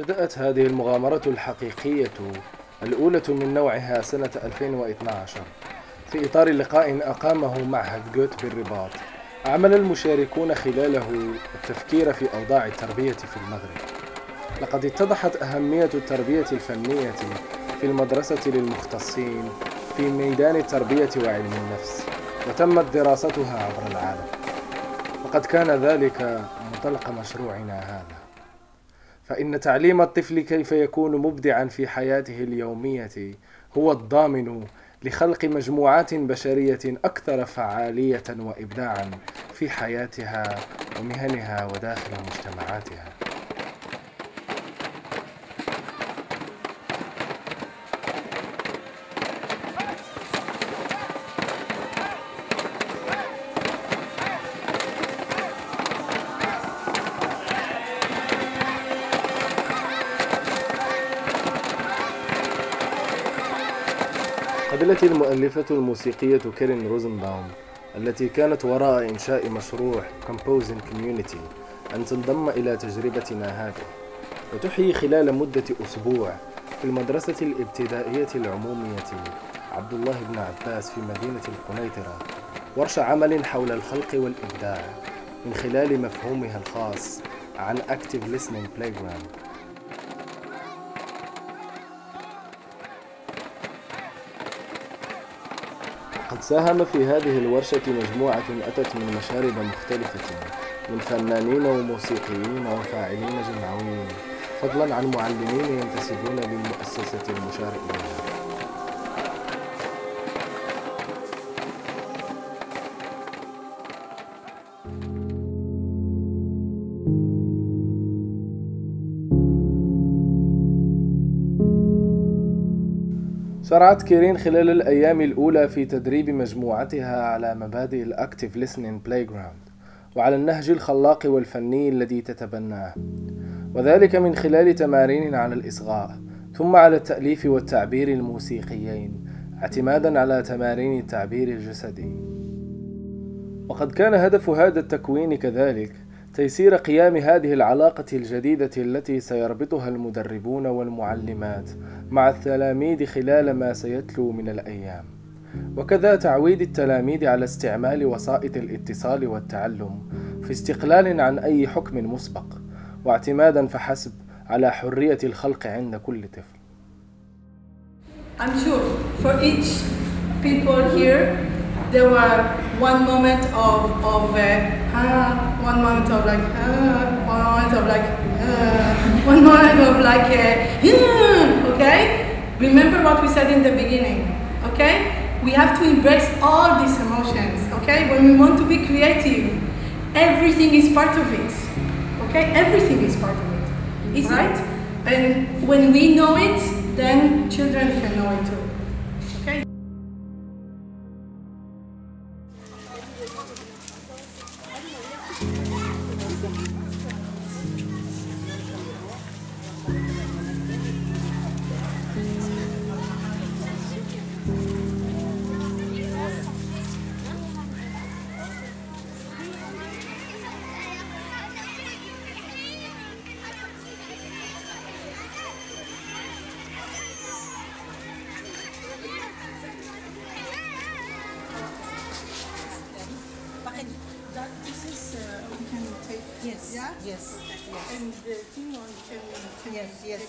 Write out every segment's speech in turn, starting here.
بدأت هذه المغامرة الحقيقية الأولى من نوعها سنة 2012 في إطار لقاء أقامه معهد جوت بالرباط عمل المشاركون خلاله التفكير في أوضاع التربية في المغرب. لقد اتضحت أهمية التربية الفنية في المدرسة للمختصين في ميدان التربية وعلم النفس وتمت دراستها عبر العالم. وقد كان ذلك منطلق مشروعنا هذا. فإن تعليم الطفل كيف يكون مبدعا في حياته اليومية هو الضامن لخلق مجموعات بشرية أكثر فعالية وإبداعا في حياتها ومهنها وداخل مجتمعاتها. قبلت المؤلفة الموسيقية كيرين روزنباوم التي كانت وراء إنشاء مشروع Composing Community أن تنضم إلى تجربتنا هذه. وتحيي خلال مدة أسبوع في المدرسة الابتدائية العمومية عبد الله بن عباس في مدينة القنيطرة ورش عمل حول الخلق والإبداع من خلال مفهومها الخاص عن Active Listening Playground. قد ساهم في هذه الورشة مجموعة أتت من مشارب مختلفة من فنانين وموسيقيين وفاعلين جمعويين فضلا عن معلمين ينتسبون للمؤسسة المشار إليها شرعت كيرين خلال الأيام الأولى في تدريب مجموعتها على مبادئ الأكتيف listening playground وعلى النهج الخلاق والفني الذي تتبناه. وذلك من خلال تمارين على الإصغاء ثم على التأليف والتعبير الموسيقيين اعتمادا على تمارين التعبير الجسدي. وقد كان هدف هذا التكوين كذلك تيسير قيام هذه العلاقة الجديدة التي سيربطها المدربون والمعلمات مع التلاميذ خلال ما سيتلو من الأيام. وكذا تعويد التلاميذ على استعمال وسائط الاتصال والتعلم في استقلال عن أي حكم مسبق واعتمادا فحسب على حرية الخلق عند كل طفل. I'm sure for each people here there were one moment of, of uh, ah, one moment of like ah, one moment of like ah, one moment of like uh, okay? Remember what we said in the beginning okay? We have to embrace all these emotions okay? When we want to be creative everything is part of it okay? Everything is part of it is right? And when we know it then children can know it too the thing on Yes. Yes.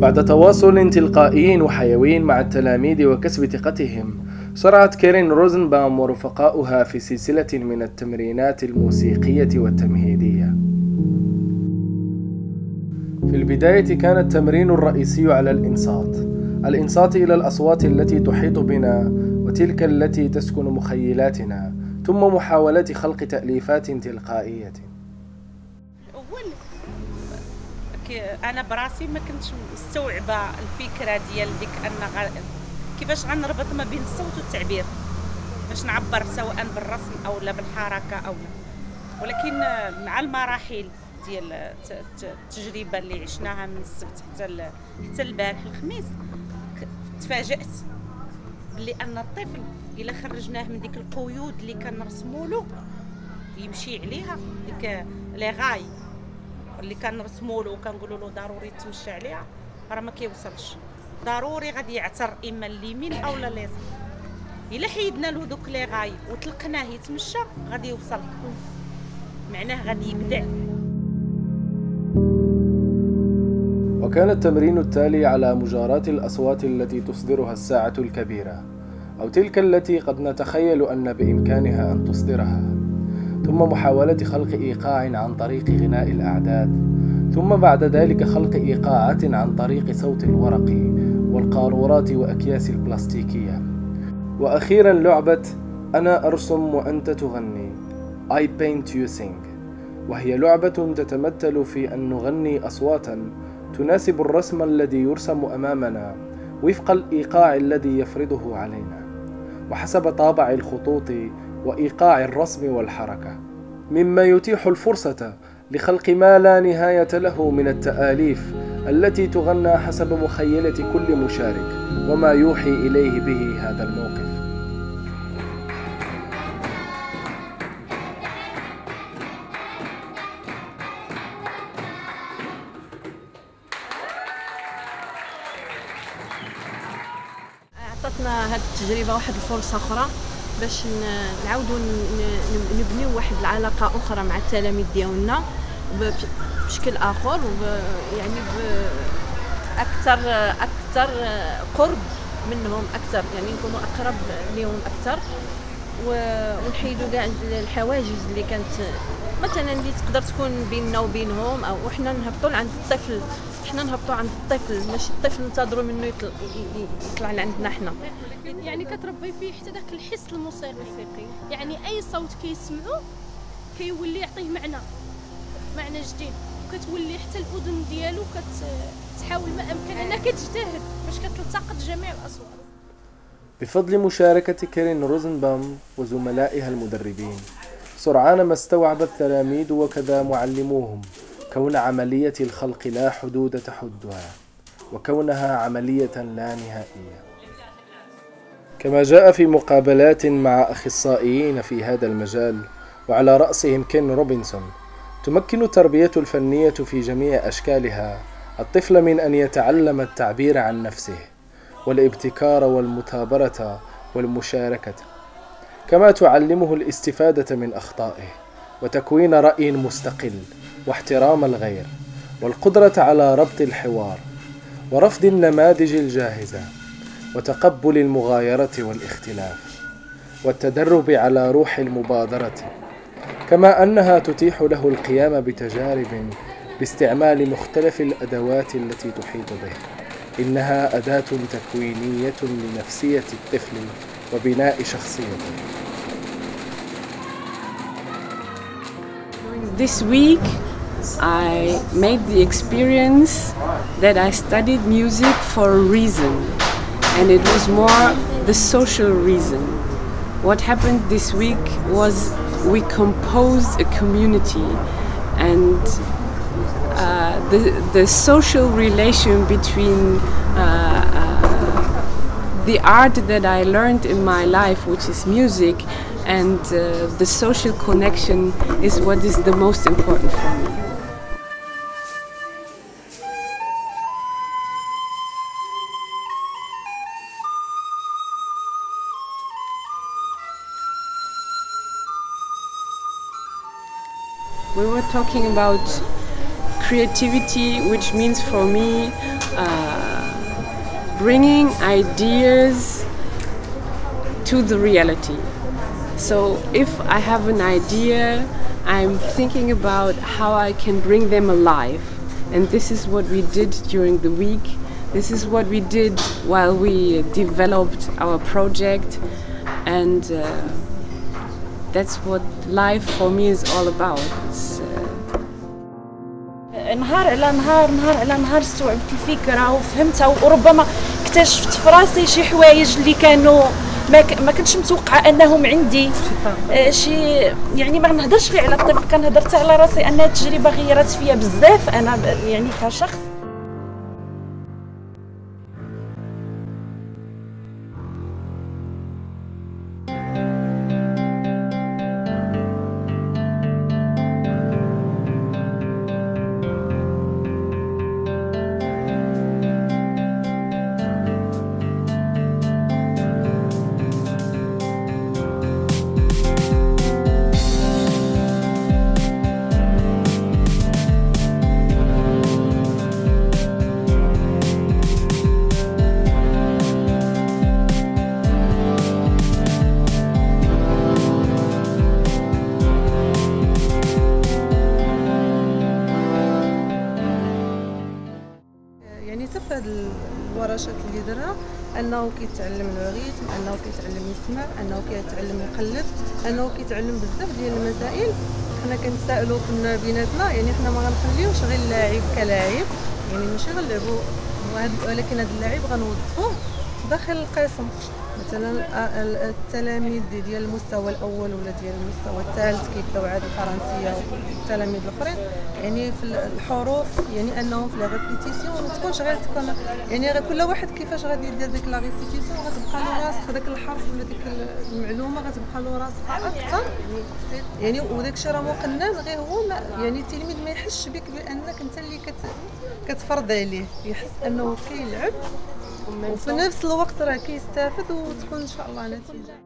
بعد تواصل تلقائي وحيوي مع التلاميذ وكسب ثقتهم شرعت كيرين روزنباوم ورفقاؤها في سلسلة من التمرينات الموسيقية والتمهيدية في البداية كان التمرين الرئيسي على الإنصات. الإنصات إلى الأصوات التي تحيط بنا وتلك التي تسكن مخيلاتنا ثم محاولة خلق تأليفات تلقائية. أول ك- أنا براسي ما كنتش مستوعبة الفكرة ديال ديك غا- كيفاش غنربط ما بين الصوت والتعبير؟ باش نعبر سواء بالرسم أو لا بالحركة أو لا؟ ولكن مع المراحل ديال التجربة اللي عشناها من السبت حتى حتى البارح الخميس تفاجأت أن الطفل إلا خرجناه من ديك القيود اللي كنرسموا له يمشي عليها ديك لي غاي اللي كنرسموا له وكنقولوا له ضروري تمشي عليها راه ما كيوصلش. ضروري غادي يعتر إما اليمين أو اليسار إلا حيدنا له دوك لي غاي وطلقناه يتمشى غادي يوصل. معناه غادي يبدع. وكان التمرين التالي على مجاراة الأصوات التي تصدرها الساعة الكبيرة أو تلك التي قد نتخيل أن بإمكانها أن تصدرها. ثم محاولة خلق إيقاع عن طريق غناء الأعداد. ثم بعد ذلك خلق إيقاعات عن طريق صوت الورق والقارورات وأكياس البلاستيكية. وأخيرا لعبة أنا أرسم وأنت تغني I paint you sing. وهي لعبة تتمثل في أن نغني أصواتا تناسب الرسم الذي يرسم أمامنا وفق الإيقاع الذي يفرضه علينا وحسب طابع الخطوط وإيقاع الرسم والحركة مما يتيح الفرصة لخلق ما لا نهاية له من التآليف التي تغنى حسب مخيلة كل مشارك وما يوحي إليه به هذا الموقف. هذه التجربة واحد الفرصة أخرى باش نعاودوا نبنيو واحد العلاقة أخرى مع التلاميذ ديالنا بشكل آخر يعني أكثر أكثر قرب منهم أكثر يعني نكونوا أقرب لهم أكثر ونحيدوا كاع الحواجز اللي كانت مثلا اللي تقدر تكون بيننا وبينهم أو إحنا نهبطوا عند الطفل إحنا نهبطوا عند الطفل ماشي الطفل ننتظروا منه يطلع, يطلع لعندنا إحنا. يعني كتربي فيه حتى داك الحس الموسيقي. يعني أي صوت كيسمعو كيولي يعطيه معنى معنى جديد. وكتولي حتى الأذن ديالو كتحاول ما أمكن انها كتجتهد باش كتلتقط جميع الأصوات. بفضل مشاركة كارين روزنبام وزملائها المدربين سرعان ما استوعب التلاميذ وكذا معلموهم. كون عملية الخلق لا حدود تحدها وكونها عملية لا نهائية. كما جاء في مقابلات مع أخصائيين في هذا المجال وعلى رأسهم كين روبنسون. تمكن التربية الفنية في جميع أشكالها الطفل من أن يتعلم التعبير عن نفسه والابتكار والمثابرة والمشاركة. كما تعلمه الاستفادة من أخطائه وتكوين رأي مستقل واحترام الغير والقدرة على ربط الحوار ورفض النماذج الجاهزة. وتقبل المغايرة والاختلاف والتدرب على روح المبادرة كما أنها تتيح له القيام بتجارب باستعمال مختلف الأدوات التي تحيط به. إنها أداة تكوينية لنفسية الطفل وبناء شخصيته. This week I made the experience that I studied music for a reason. And it was more the social reason. What happened this week was we composed a community and uh, the, the social relation between uh, uh, the art that I learned in my life, which is music, and uh, the social connection is what is the most important for me. We were talking about creativity, which means for me uh, bringing ideas to the reality. So if I have an idea, I'm thinking about how I can bring them alive. And this is what we did during the week. This is what we did while we developed our project. And uh, that's what life for me is all about. نهار على نهار نهار على نهار استوعبت الفكرة وفهمتها. وربما اكتشفت في راسي شي حوايج اللي كانوا ما ما كنتش متوقعة أنهم عندي. آه، شي يعني ما نهضرش غير على الطفل كنهضر حتى على راسي. انها تجربة غيرت فيا بزاف. أنا يعني كشخص أنه كيتعلم الريتم أنه كيتعلم يسمع أنه كيتعلم يقلد أنه كيتعلم بزاف ديال المسائل. حنا كنتسائلوا كنا بيناتنا يعني حنا ما غنخليوش غير اللاعب كلاعب يعني ماشي غنلعبوا ولكن هذا اللاعب غنوظفوه داخل القسم. مثلا ال- التلاميذ ديال المستوى الأول ولا ديال المستوى الثالث كيبداو عاد الفرنسية والتلاميذ الأخرين. يعني في الحروف يعني أنهم في la répétition ما تكونش غير تكون يعني غير كل واحد كيفاش غادي يدير ديك la répétition غتبقى له راسخ داك الحرف ولا ديك المعلومة غتبقى له راسخة أكثر. يعني وداك الشيء راه مقنن غير هو يعني التلميذ ما يحسش بك بأنك أنت اللي كت كتفرض عليه يحس أنه كيلعب. وفي نفس الوقت راه كيستافد وتكون إن شاء الله نتيجة.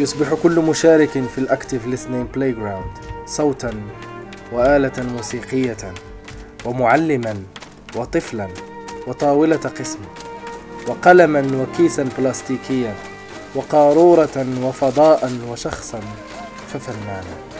يصبح كل مشارك في الأكتيف listening playground صوتا وآلة موسيقية ومعلما وطفلا وطاولة قسم. وقلما وكيسا بلاستيكيا وقارورة وفضاء وشخصا ففنانا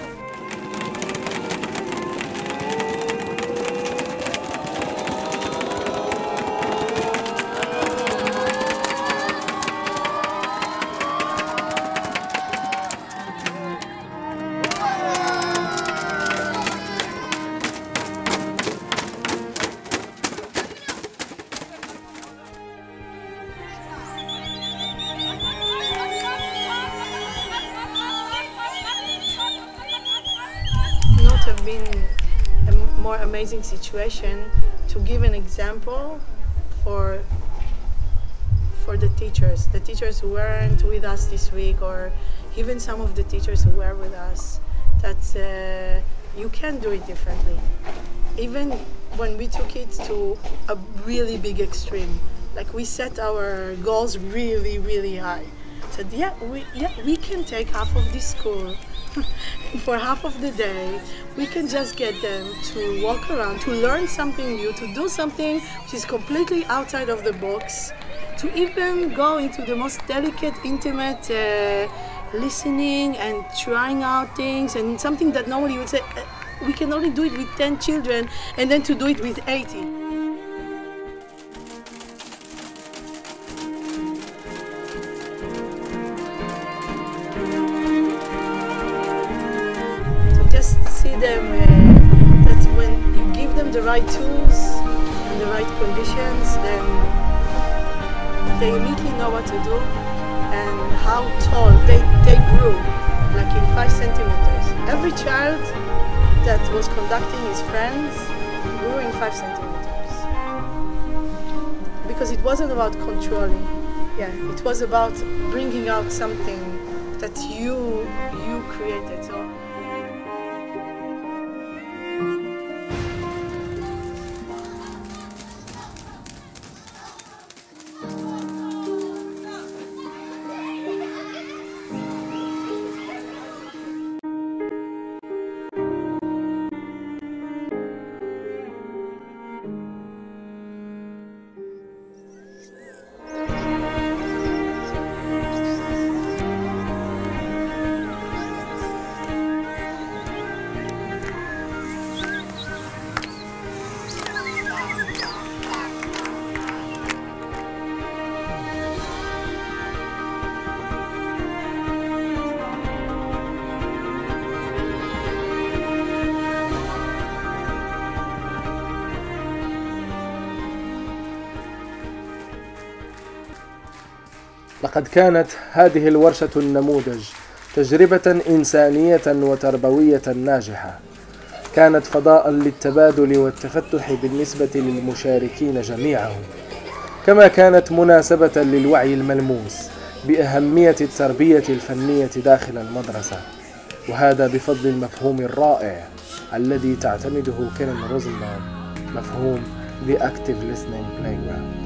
been a more amazing situation to give an example for for the teachers. The teachers who weren't with us this week or even some of the teachers who were with us that uh, you can do it differently. Even when we took it to a really big extreme like we set our goals really really high. Said yeah we yeah we can take half of this school for half of the day we can just get them to walk around to learn something new to do something which is completely outside of the box to even go into the most delicate intimate uh, listening and trying out things and something that normally you would say uh, we can only do it with 10 children and then to do it with 80 right tools and the right conditions, then they immediately know what to do and how tall they, they grew, like in five centimeters. Every child that was conducting his friends grew in five centimeters. Because it wasn't about controlling. Yeah, it was about bringing out something that you you created. So لقد كانت هذه الورشة النموذج تجربة إنسانية وتربوية ناجحة. كانت فضاء للتبادل والتفتح بالنسبة للمشاركين جميعهم. كما كانت مناسبة للوعي الملموس بأهمية التربية الفنية داخل المدرسة. وهذا بفضل المفهوم الرائع الذي تعتمده كيرن روزنباوم مفهوم The Active Listening Playground.